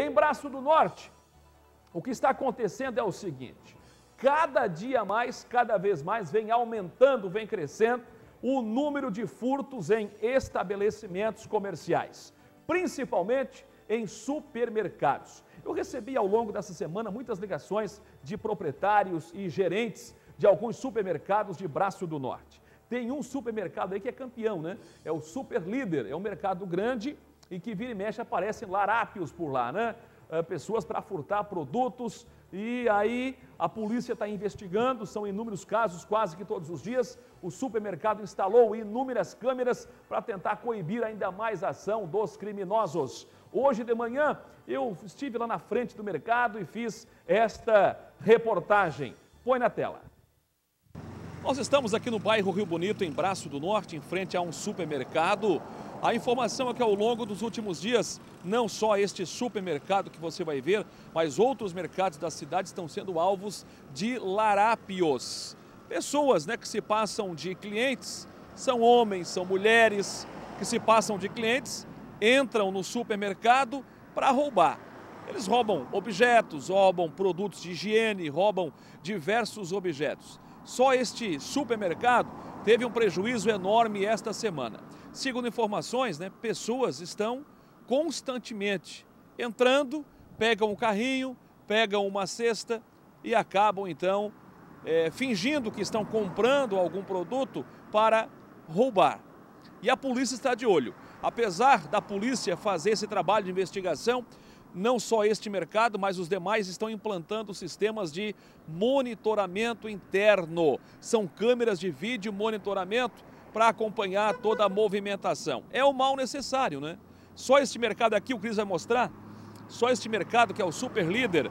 Em Braço do Norte, o que está acontecendo é o seguinte: cada dia mais, cada vez mais, vem aumentando, vem crescendo o número de furtos em estabelecimentos comerciais, principalmente em supermercados. Eu recebi ao longo dessa semana muitas ligações de proprietários e gerentes de alguns supermercados de Braço do Norte. Tem um supermercado aí que é campeão, né? É o Super Líder, é um mercado grande e que vira e mexe aparecem larápios por lá, né? É, pessoas para furtar produtos e aí a polícia está investigando, são inúmeros casos, quase que todos os dias. O supermercado instalou inúmeras câmeras para tentar coibir ainda mais a ação dos criminosos. Hoje de manhã eu estive lá na frente do mercado e fiz esta reportagem. Põe na tela. Nós estamos aqui no bairro Rio Bonito, em Braço do Norte, em frente a um supermercado. A informação é que ao longo dos últimos dias, não só este supermercado que você vai ver, mas outros mercados da cidade estão sendo alvos de larápios. Pessoas né, que se passam de clientes, são homens, são mulheres, que se passam de clientes, entram no supermercado para roubar. Eles roubam objetos, roubam produtos de higiene, roubam diversos objetos. Só este supermercado teve um prejuízo enorme esta semana. Segundo informações, né, pessoas estão constantemente entrando, pegam um carrinho, pegam uma cesta e acabam então é, fingindo que estão comprando algum produto para roubar. E a polícia está de olho. Apesar da polícia fazer esse trabalho de investigação, não só este mercado, mas os demais estão implantando sistemas de monitoramento interno. São câmeras de vídeo monitoramento para acompanhar toda a movimentação. É o mal necessário, né? Só este mercado aqui, o Cris vai mostrar, só este mercado que é o Super Líder,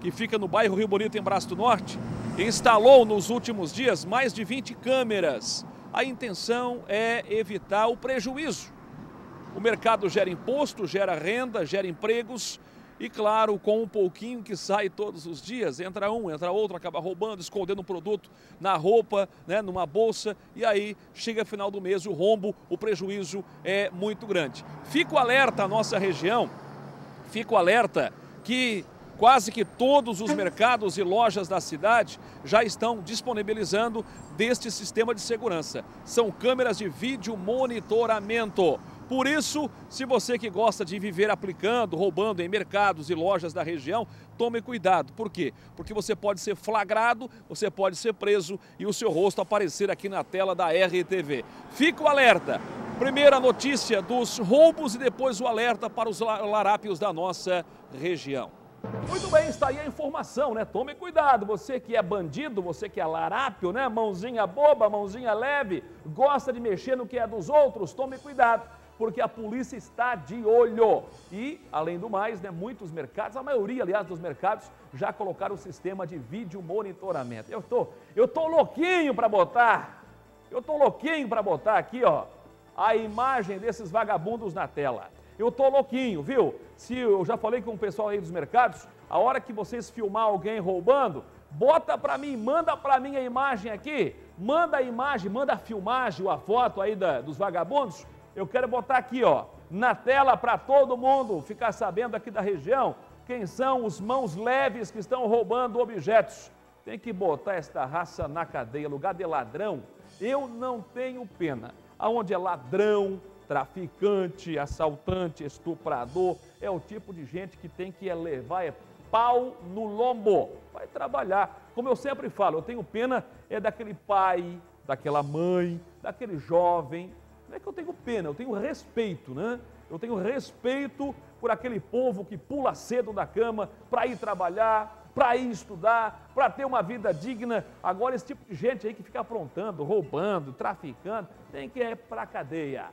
que fica no bairro Rio Bonito, em Braço do Norte, instalou nos últimos dias mais de 20 câmeras. A intenção é evitar o prejuízo o mercado gera imposto, gera renda, gera empregos e, claro, com um pouquinho que sai todos os dias, entra um, entra outro, acaba roubando, escondendo um produto na roupa, né, numa bolsa, e aí chega final do mês o rombo, o prejuízo é muito grande. Fico alerta a nossa região, fico alerta que quase que todos os mercados e lojas da cidade já estão disponibilizando deste sistema de segurança. São câmeras de vídeo monitoramento. Por isso, se você que gosta de viver aplicando, roubando em mercados e lojas da região, tome cuidado. Por quê? Porque você pode ser flagrado, você pode ser preso e o seu rosto aparecer aqui na tela da RTV. Fica o alerta. Primeira notícia dos roubos e depois o alerta para os larápios da nossa região. Muito bem, está aí a informação, né? Tome cuidado, você que é bandido, você que é larápio, né? Mãozinha boba, mãozinha leve, gosta de mexer no que é dos outros, tome cuidado porque a polícia está de olho. E, além do mais, né, muitos mercados, a maioria, aliás, dos mercados, já colocaram o sistema de vídeo monitoramento. Eu tô, eu tô louquinho para botar, eu tô louquinho para botar aqui, ó, a imagem desses vagabundos na tela. Eu tô louquinho, viu? Se eu já falei com o pessoal aí dos mercados, a hora que vocês filmar alguém roubando, bota para mim, manda para mim a imagem aqui, manda a imagem, manda a filmagem a foto aí da, dos vagabundos, eu quero botar aqui, ó, na tela para todo mundo ficar sabendo aqui da região quem são os mãos leves que estão roubando objetos. Tem que botar esta raça na cadeia, lugar de ladrão. Eu não tenho pena. Aonde é ladrão, traficante, assaltante, estuprador, é o tipo de gente que tem que levar é pau no lombo. Vai trabalhar. Como eu sempre falo, eu tenho pena é daquele pai, daquela mãe, daquele jovem não é que eu tenho pena, eu tenho respeito, né? Eu tenho respeito por aquele povo que pula cedo da cama para ir trabalhar, para ir estudar, para ter uma vida digna. Agora, esse tipo de gente aí que fica aprontando, roubando, traficando, tem que ir para a cadeia.